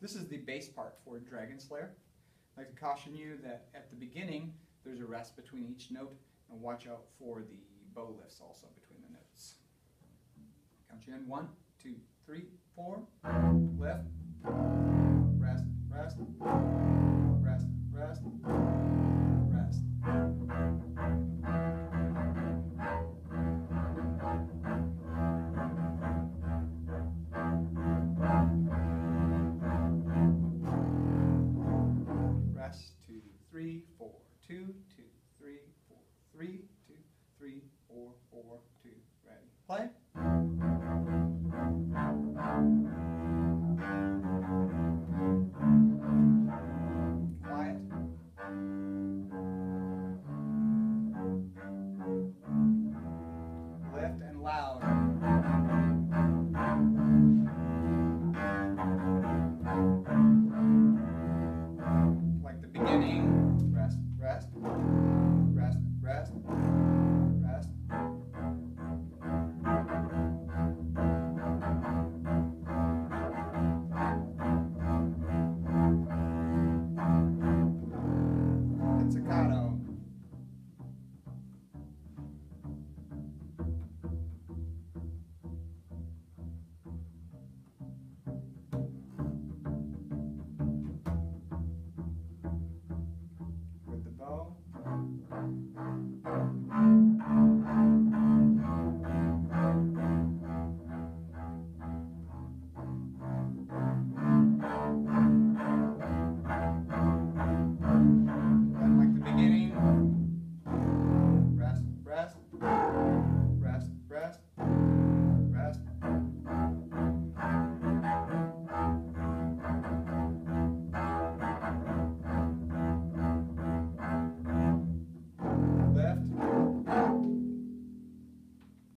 This is the bass part for Dragon Slayer. I'd like to caution you that at the beginning there's a rest between each note and watch out for the bow lifts also between the notes. Count you in one, two, three, four. three,